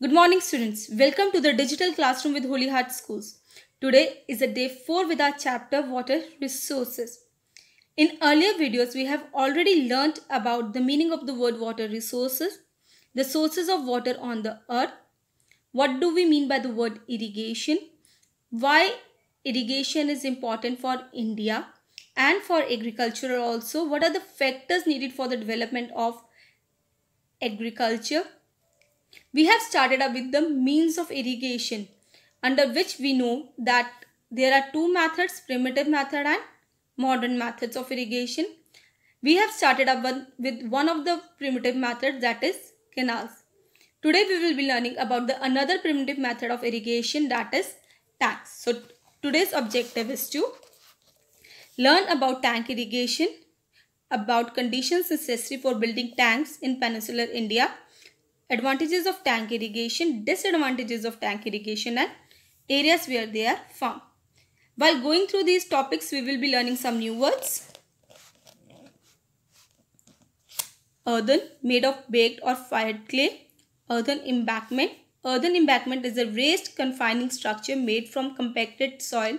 Good morning, students. Welcome to the digital classroom with Holy Heart Schools. Today is the day 4 with our chapter Water Resources. In earlier videos, we have already learnt about the meaning of the word water resources, the sources of water on the earth, what do we mean by the word irrigation, why irrigation is important for India and for agriculture also, what are the factors needed for the development of agriculture. We have started up with the means of irrigation under which we know that there are two methods primitive method and modern methods of irrigation. We have started up with one of the primitive methods that is canals. Today we will be learning about the another primitive method of irrigation that is tanks. So today's objective is to learn about tank irrigation, about conditions necessary for building tanks in peninsular India, advantages of tank irrigation, disadvantages of tank irrigation and areas where they are found. While going through these topics, we will be learning some new words. Earthen, made of baked or fired clay. Earthen embankment. Earthen embankment is a raised confining structure made from compacted soil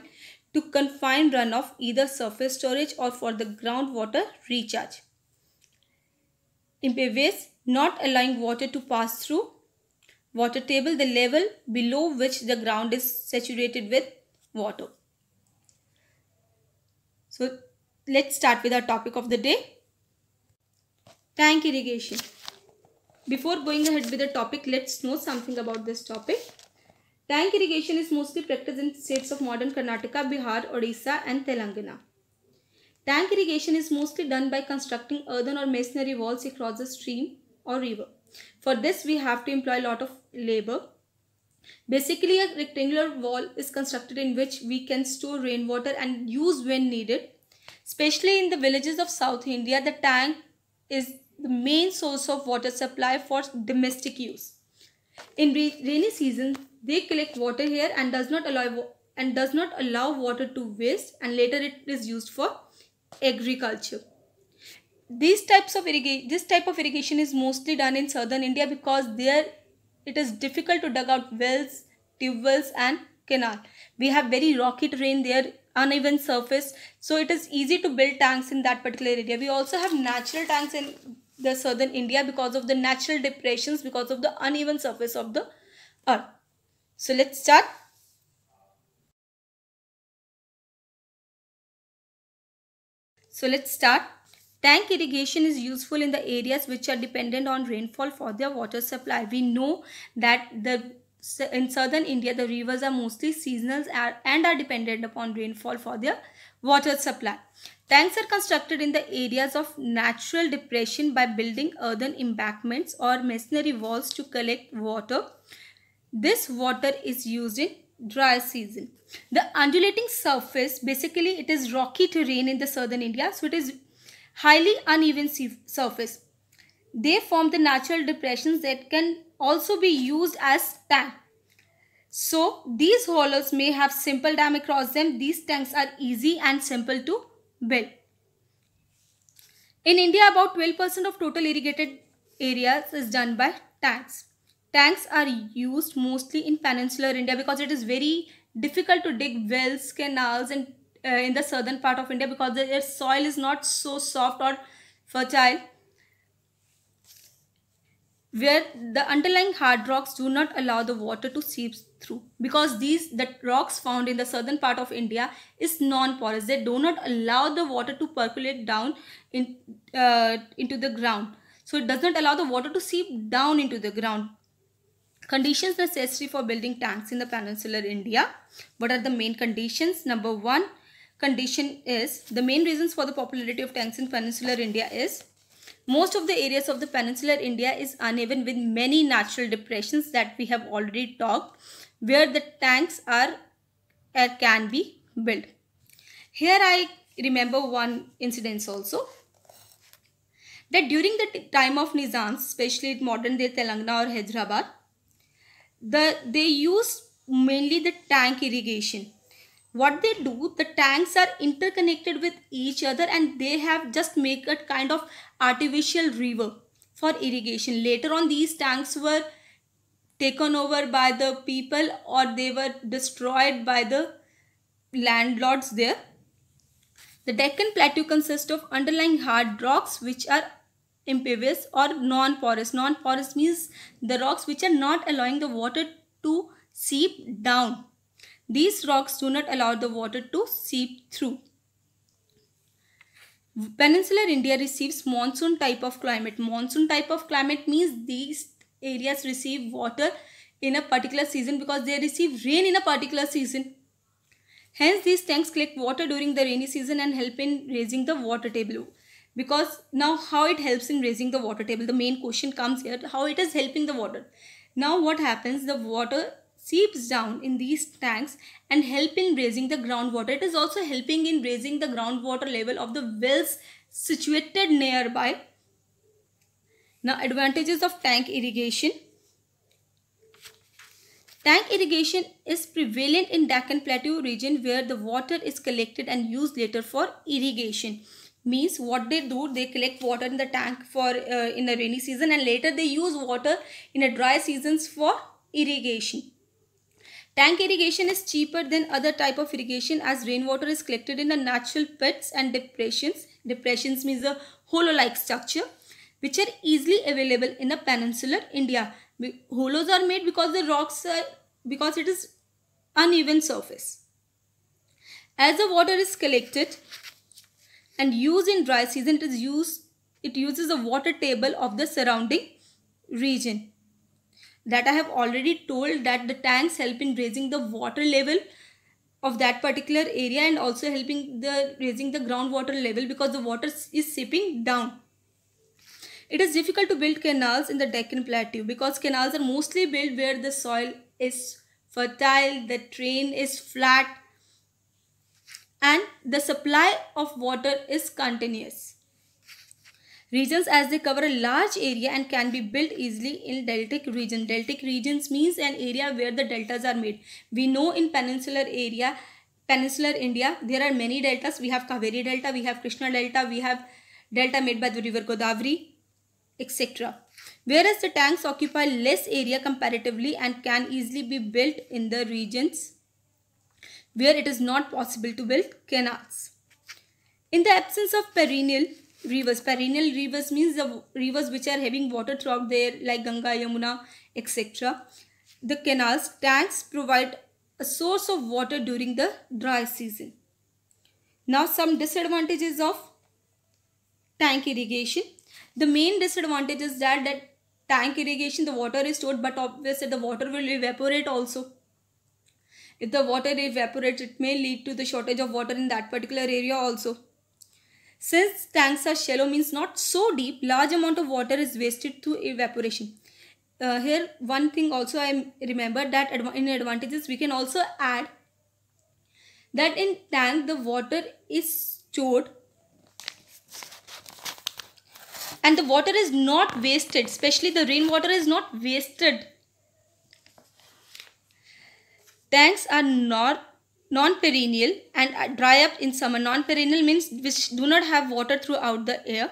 to confine runoff either surface storage or for the groundwater recharge. Impervious, not allowing water to pass through. Water table, the level below which the ground is saturated with water. So let's start with our topic of the day. Tank irrigation. Before going ahead with the topic, let's know something about this topic. Tank irrigation is mostly practiced in states of modern Karnataka, Bihar, Odisha and Telangana. Tank irrigation is mostly done by constructing earthen or masonry walls across a stream or river. For this, we have to employ a lot of labor. Basically, a rectangular wall is constructed in which we can store rainwater and use when needed. Especially in the villages of South India, the tank is the main source of water supply for domestic use. In rainy season, they collect water here and does not allow and does not allow water to waste and later it is used for agriculture. These types of irrigation, this type of irrigation is mostly done in southern India because there it is difficult to dug out wells, tube wells and canal. We have very rocky terrain there, uneven surface. So it is easy to build tanks in that particular area. We also have natural tanks in the southern India because of the natural depressions, because of the uneven surface of the earth. So let's start. So let's start. Tank irrigation is useful in the areas which are dependent on rainfall for their water supply. We know that the in southern India the rivers are mostly seasonal and are dependent upon rainfall for their water supply. Tanks are constructed in the areas of natural depression by building earthen embankments or masonry walls to collect water. This water is used in dry season. The undulating surface basically it is rocky terrain in the southern India so it is highly uneven surface. They form the natural depressions that can also be used as tank. So these hollows may have simple dam across them. These tanks are easy and simple to build. In India, about 12% of total irrigated areas is done by tanks. Tanks are used mostly in peninsular India because it is very difficult to dig wells, canals and uh, in the southern part of India because their soil is not so soft or fertile. Where the underlying hard rocks do not allow the water to seep through because these the rocks found in the southern part of India is non-porous. They do not allow the water to percolate down in uh, into the ground. So it does not allow the water to seep down into the ground conditions necessary for building tanks in the peninsular India what are the main conditions number one condition is the main reasons for the popularity of tanks in peninsular India is most of the areas of the peninsular India is uneven with many natural depressions that we have already talked where the tanks are uh, can be built. Here I remember one incident also that during the time of Nizams, especially in modern day Telangana or Hyderabad, the, they use mainly the tank irrigation what they do the tanks are interconnected with each other and they have just make a kind of artificial river for irrigation later on these tanks were taken over by the people or they were destroyed by the landlords there. The Deccan Plateau consists of underlying hard rocks which are impervious or non-porous. Non-porous means the rocks which are not allowing the water to seep down. These rocks do not allow the water to seep through. Peninsular India receives monsoon type of climate. Monsoon type of climate means these areas receive water in a particular season because they receive rain in a particular season. Hence, these tanks collect water during the rainy season and help in raising the water table. Because now how it helps in raising the water table, the main question comes here, how it is helping the water. Now what happens, the water seeps down in these tanks and help in raising the groundwater. It is also helping in raising the groundwater level of the wells situated nearby. Now advantages of tank irrigation. Tank irrigation is prevalent in Deccan Plateau region where the water is collected and used later for irrigation. Means what they do, they collect water in the tank for uh, in the rainy season and later they use water in a dry seasons for irrigation. Tank irrigation is cheaper than other type of irrigation as rainwater is collected in the natural pits and depressions. Depressions means a hollow-like structure which are easily available in a peninsular India. Hollows are made because the rocks are, because it is uneven surface. As the water is collected and used in dry season, it is used it uses the water table of the surrounding region. That I have already told that the tanks help in raising the water level of that particular area and also helping the raising the groundwater level because the water is seeping down. It is difficult to build canals in the Deccan Plateau because canals are mostly built where the soil is fertile, the terrain is flat and the supply of water is continuous. Regions as they cover a large area and can be built easily in deltic region. Deltic regions means an area where the deltas are made. We know in peninsular area, peninsular India, there are many deltas. We have Kaveri Delta, we have Krishna Delta, we have delta made by the river Godavari, etc. Whereas the tanks occupy less area comparatively and can easily be built in the regions where it is not possible to build canals. In the absence of perennial rivers, perennial rivers means the rivers which are having water throughout there like Ganga, Yamuna, etc. The canals, tanks provide a source of water during the dry season. Now some disadvantages of tank irrigation. The main disadvantage is that, that tank irrigation the water is stored but obviously the water will evaporate also. If the water evaporates it may lead to the shortage of water in that particular area also. Since tanks are shallow means not so deep large amount of water is wasted through evaporation. Uh, here one thing also I remember that in advantages we can also add that in tank the water is stored and the water is not wasted especially the rainwater is not wasted tanks are not non-perennial and dry up in summer non-perennial means which do not have water throughout the year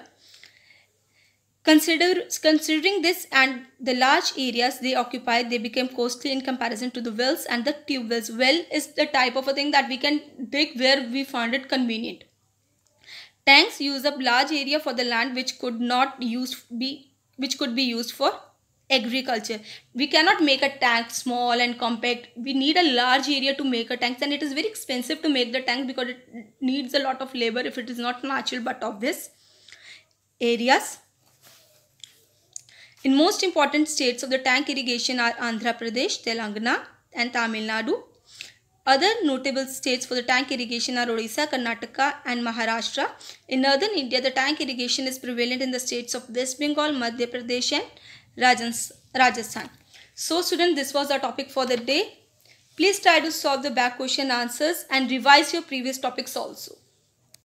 Consider, considering this and the large areas they occupy, they became costly in comparison to the wells and the tube wells. Well is the type of a thing that we can dig where we find it convenient. Tanks use up large area for the land which could not use be which could be used for agriculture. We cannot make a tank small and compact. We need a large area to make a tank and it is very expensive to make the tank because it needs a lot of labor if it is not natural but obvious areas. In most important states of the tank irrigation are Andhra Pradesh, Telangana and Tamil Nadu. Other notable states for the tank irrigation are Odisha, Karnataka and Maharashtra. In northern India, the tank irrigation is prevalent in the states of West Bengal, Madhya Pradesh and Rajasthan. So students, this was the topic for the day. Please try to solve the back question answers and revise your previous topics also.